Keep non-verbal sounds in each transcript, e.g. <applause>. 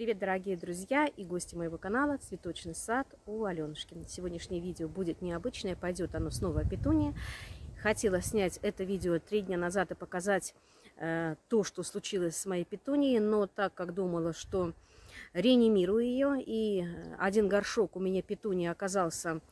Привет, дорогие друзья и гости моего канала «Цветочный сад» у Аленушки. Сегодняшнее видео будет необычное, пойдет оно снова о петунии. Хотела снять это видео три дня назад и показать э, то, что случилось с моей петунией, но так как думала, что реанимирую ее, и один горшок у меня петунии оказался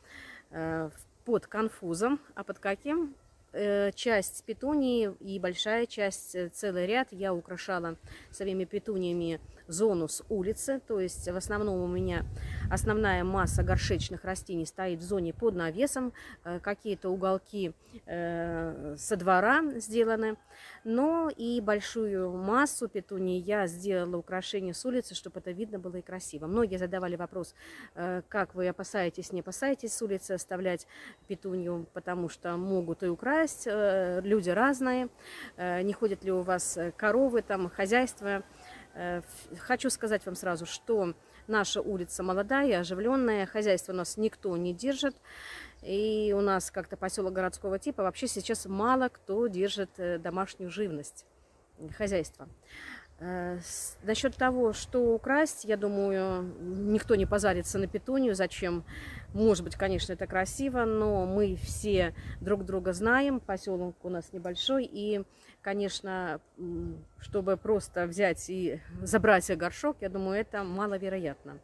э, под конфузом, а под каким? Э, часть петунии и большая часть, э, целый ряд я украшала своими петуниями зону с улицы. То есть в основном у меня основная масса горшечных растений стоит в зоне под навесом. Э, какие-то уголки со двора сделаны. Но и большую массу петунии я сделала украшение с улицы, чтобы это видно было и красиво. Многие задавали вопрос, как вы опасаетесь, не опасаетесь с улицы оставлять петунью, потому что могут и украсть э, люди разные, э, не ходят ли у вас э, коровы, там, хозяйство. Хочу сказать вам сразу, что наша улица молодая, оживленная, хозяйство у нас никто не держит. И у нас как-то поселок городского типа вообще сейчас мало кто держит домашнюю живность, хозяйство. Э, насчет того, что украсть, я думаю, никто не позарится на петунию. Зачем? Может быть, конечно, это красиво, но мы все друг друга знаем. Поселок у нас небольшой. И, конечно, чтобы просто взять и забрать горшок, я думаю, это маловероятно.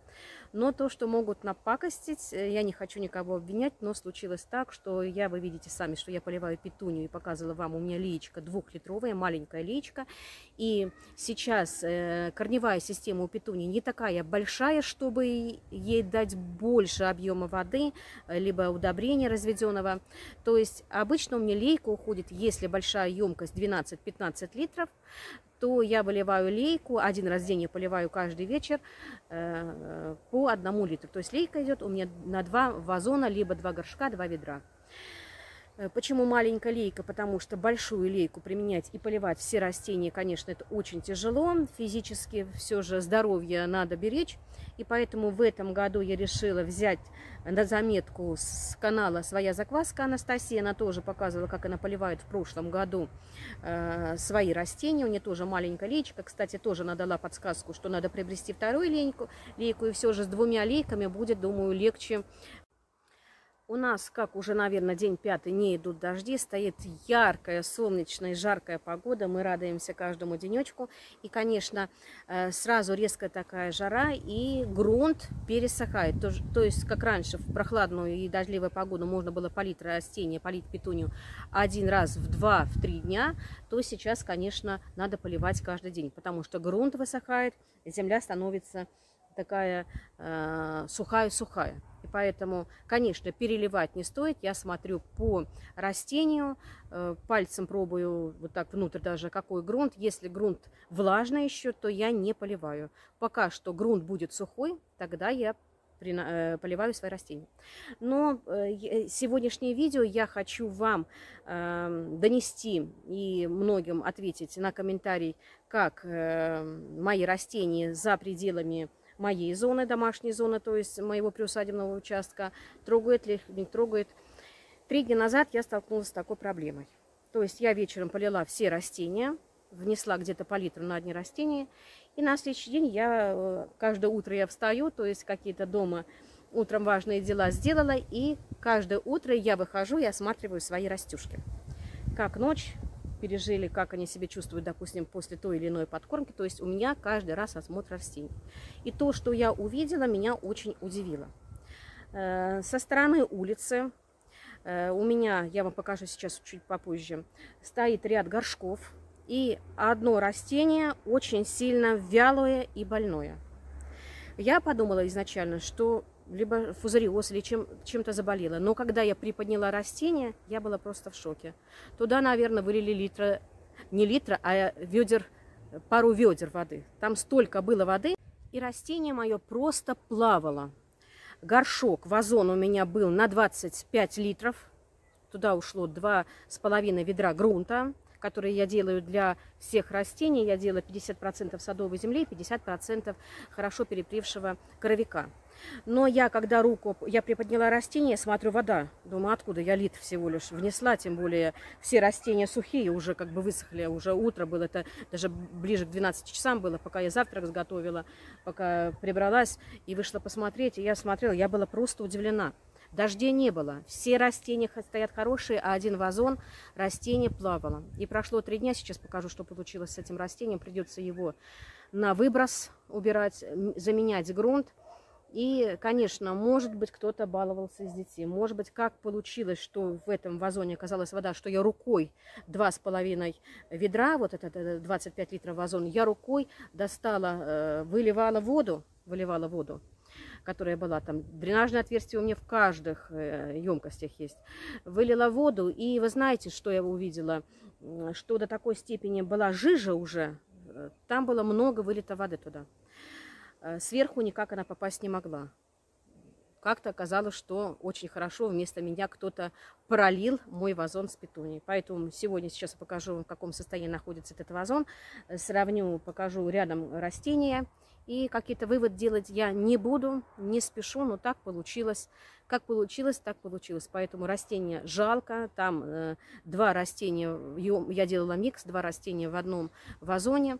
Но то, что могут напакостить, э, я не хочу никого обвинять, но случилось так, что я, вы видите сами, что я поливаю петунью и показывала вам, у меня леечка двухлитровая, маленькая леечка. И сейчас э, корневая система у петунии не такая большая, чтобы ей дать больше объема воды, э, либо удобрения разведенного. То есть обычно у меня лейка уходит, если большая емкость 12-15 литров, то я выливаю лейку, один раз в день я поливаю каждый вечер э, по одному литру. То есть лейка идет у меня на два вазона, либо два горшка, два ведра. Э, почему маленькая лейка? Потому что большую лейку применять и поливать все растения, конечно, это очень тяжело. Физически все же здоровье надо беречь. И поэтому в этом году я решила взять на заметку с канала «Своя закваска» Анастасия. Она тоже показывала, как она поливает в прошлом году э, свои растения. У нее тоже маленькая лейка. Кстати, тоже надала подсказку, что надо приобрести вторую лейку. лейку и все же с двумя лейками будет, думаю, легче у нас, как уже, наверное, день пятый, не идут дожди, стоит яркая, солнечная, жаркая погода. Мы радуемся каждому денечку. И, конечно, э, сразу резкая такая жара, и грунт пересыхает. То, то есть, как раньше, в прохладную и дождливую погоду можно было полить растения, полить петунью один раз в два, в три дня, то сейчас, конечно, надо поливать каждый день, потому что грунт высыхает, земля становится такая э, сухая-сухая. И поэтому, конечно, переливать не стоит. Я смотрю по растению, э, пальцем пробую вот так внутрь даже какой грунт. Если грунт влажный еще, то я не поливаю. Пока что грунт будет сухой, тогда я э, поливаю свои растения. Но э, сегодняшнее видео я хочу вам эм, донести и многим ответить на комментарий, как мои растения за пределами моей зоны, домашней зоны, то есть моего приусадебного участка, трогает ли не трогает. Три дня назад я столкнулась с такой проблемой. То есть я вечером полила все растения, внесла где-то по литру на одни растения, и на следующий день я, э, каждое утро я встаю, то есть какие-то дома утром важные дела сделала, и каждое утро я выхожу и осматриваю свои растюшки. Как ночь, пережили, как они себя чувствуют, допустим, после той или иной подкормки. То есть у меня каждый раз осмотр растений. И то, что я увидела, меня очень удивило. Э, со стороны улицы э, у меня, я вам покажу сейчас чуть попозже, стоит ряд горшков. И одно растение очень сильно вялое и больное. Я подумала изначально, что либо фузариоз, или чем, чем-то заболела. Но когда я приподняла растение, я была просто в шоке. Туда, наверное, вылили литра, не литра, а ведер, пару ведер воды. Там столько было воды, и растение мое просто плавало. Горшок, вазон у меня был на 25 литров. Туда ушло два с половиной ведра грунта. Которые я делаю для всех растений. Я делаю 50% садовой земли, 50% хорошо перепрившего коровика. Но я, когда руку, я приподняла растение, смотрю, вода. Думаю, откуда я лит всего лишь внесла, тем более все растения сухие, уже как бы высохли, уже утро было, это даже ближе к 12 часам было, пока я завтрак сготовила, пока прибралась и вышла посмотреть, и я смотрела, я была просто удивлена. Дождей не было. Все растения стоят хорошие, а один вазон растение плавало. И прошло три дня. Сейчас покажу, что получилось с этим растением. Придется его на выброс убирать, заменять грунт. И, конечно, может быть, кто-то баловался из детей. Может быть, как получилось, что в этом вазоне оказалась вода, что я рукой два с половиной ведра, вот этот 25 литров вазон, я рукой достала, э, выливала воду, выливала воду, которая была там, дренажное отверстие у меня в каждых э, емкостях есть. Вылила воду, и вы знаете, что я увидела? Что до такой степени была жижа уже, э, там было много вылито воды туда. Э, сверху никак она попасть не могла. Как-то оказалось, что очень хорошо вместо меня кто-то пролил мой вазон с петунией. Поэтому сегодня сейчас покажу, в каком состоянии находится этот вазон. Сравню, покажу рядом растения. И какие-то выводы делать я не буду, не спешу, но так получилось. Как получилось, так получилось. Поэтому растения жалко. Там э, два растения, я делала микс, два растения в одном вазоне.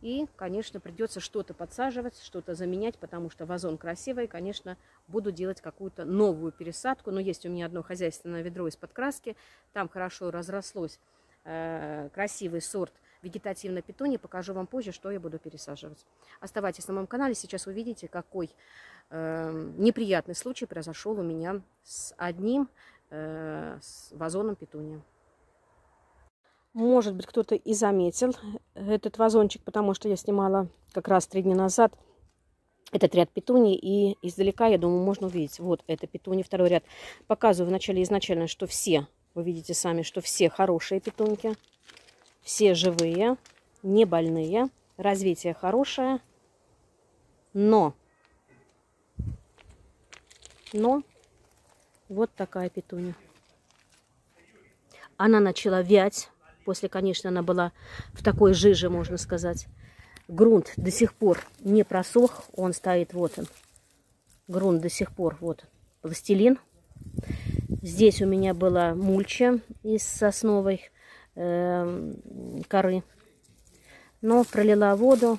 И, конечно, придется что-то подсаживать, что-то заменять, потому что вазон красивый. Конечно, буду делать какую-то новую пересадку. Но есть у меня одно хозяйственное ведро из-под краски. Там хорошо разрослось э, красивый сорт вегетативной петунии. Покажу вам позже, что я буду пересаживать. Оставайтесь на моем канале. Сейчас увидите, какой э, неприятный случай произошел у меня с одним э, с вазоном петуния. Может быть, кто-то и заметил этот вазончик, потому что я снимала как раз три дня назад этот ряд петуний, и издалека, я думаю, можно увидеть. Вот это петуни, второй ряд. Показываю вначале изначально, что все, вы видите сами, что все хорошие петуньки, все живые, не больные, развитие хорошее, но, но, вот такая петуня. Она начала вять, После, конечно, она была в такой жиже, можно сказать. Грунт до сих пор не просох. Он стоит, вот он. Грунт до сих пор, вот, пластилин. Здесь у меня была мульча из сосновой коры. Но пролила воду,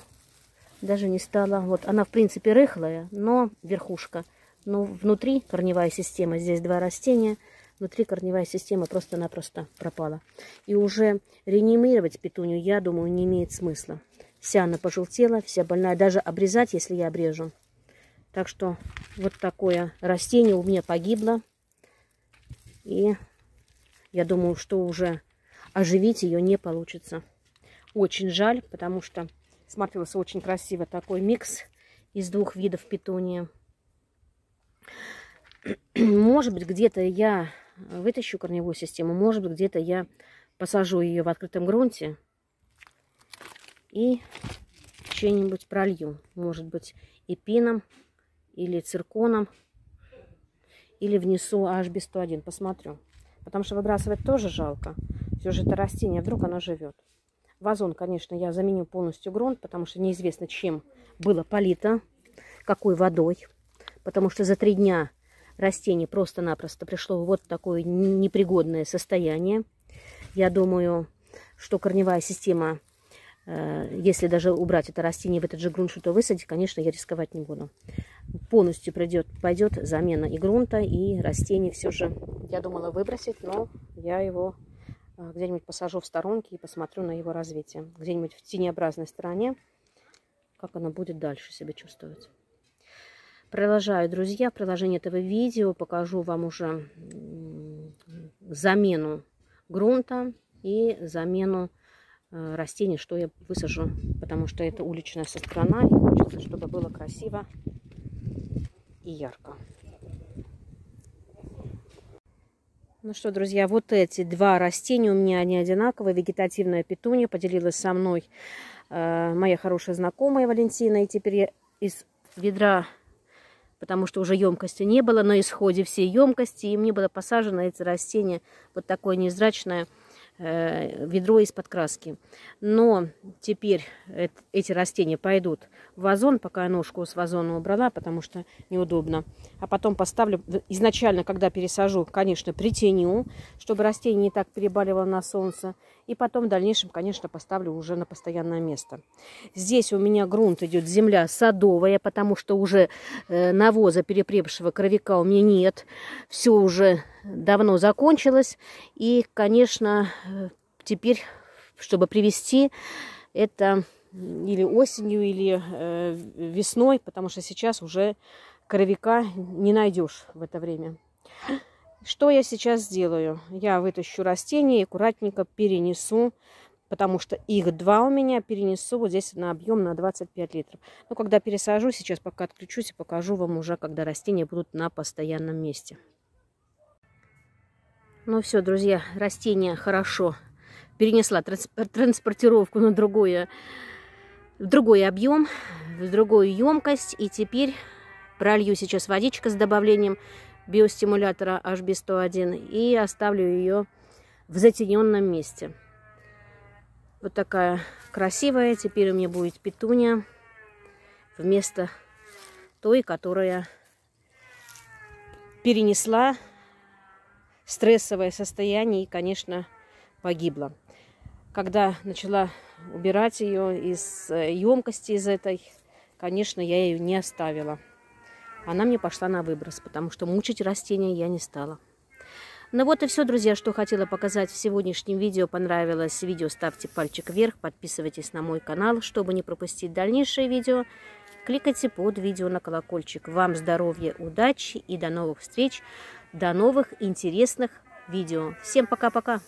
даже не стала. Вот она, в принципе, рыхлая, но верхушка. Но внутри корневая система, здесь два растения – внутри корневая система просто-напросто пропала. И уже реанимировать петунью, я думаю, не имеет смысла. Вся она пожелтела, вся больная. Даже обрезать, если я обрежу. Так что вот такое растение у меня погибло. И я думаю, что уже оживить ее не получится. Очень жаль, потому что смотрелся очень красиво такой микс из двух видов петуния. <clears throat> Может быть, где-то я вытащу корневую систему. Может быть, где-то я посажу ее в открытом грунте и что-нибудь пролью. Может быть, эпином или цирконом. Или внесу HB101. Посмотрю. Потому что выбрасывать тоже жалко. Все же это растение, вдруг оно живет. Вазон, конечно, я заменю полностью грунт, потому что неизвестно, чем было полито, какой водой. Потому что за три дня растение просто-напросто пришло вот такое непригодное состояние. Я думаю, что корневая система, э, если даже убрать это растение в этот же грунт, что высадить, конечно, я рисковать не буду. Полностью придет, пойдет замена и грунта, и растений все же, я думала выбросить, но я его где-нибудь посажу в сторонке и посмотрю на его развитие. Где-нибудь в тенеобразной стороне, как оно будет дальше себя чувствовать. Продолжаю, друзья, продолжение этого видео покажу вам уже замену грунта и замену э, растений, что я высажу, потому что это уличная со сторона, и хочется, чтобы было красиво и ярко. Ну что, друзья, вот эти два растения у меня они одинаковые. Вегетативная петуния поделилась со мной э, моя хорошая знакомая Валентина. И теперь я из ведра потому что уже емкости не было на исходе всей емкости, и мне было посажено эти растения, вот такое незрачное ведро из-под краски. Но теперь эти растения пойдут в вазон, пока я ножку с вазона убрала, потому что неудобно. А потом поставлю, изначально, когда пересажу, конечно, притеню, чтобы растение не так перебаливало на солнце. И потом в дальнейшем, конечно, поставлю уже на постоянное место. Здесь у меня грунт идет земля садовая, потому что уже э, навоза перепревшего кровика у меня нет. Все уже давно закончилось. И, конечно, э, теперь, чтобы привести это или осенью, или э, весной, потому что сейчас уже коровика не найдешь в это время. Что я сейчас сделаю? Я вытащу растения и аккуратненько перенесу, потому что их два у меня, перенесу вот здесь на объем на 25 литров. Но когда пересажу, сейчас пока отключусь и покажу вам уже, когда растения будут на постоянном месте. Ну все, друзья, растения хорошо перенесла транспортировку на другое в другой объем, в другую емкость. И теперь пролью сейчас водичка с добавлением биостимулятора HB101 и оставлю ее в затененном месте. Вот такая красивая. Теперь у меня будет петуния вместо той, которая перенесла стрессовое состояние и, конечно, погибла. Когда начала убирать ее из емкости из этой, конечно, я ее не оставила. Она мне пошла на выброс, потому что мучить растения я не стала. Ну вот и все, друзья, что хотела показать в сегодняшнем видео. Понравилось видео, ставьте пальчик вверх, подписывайтесь на мой канал, чтобы не пропустить дальнейшие видео. Кликайте под видео на колокольчик. Вам здоровья, удачи и до новых встреч, до новых интересных видео. Всем пока-пока!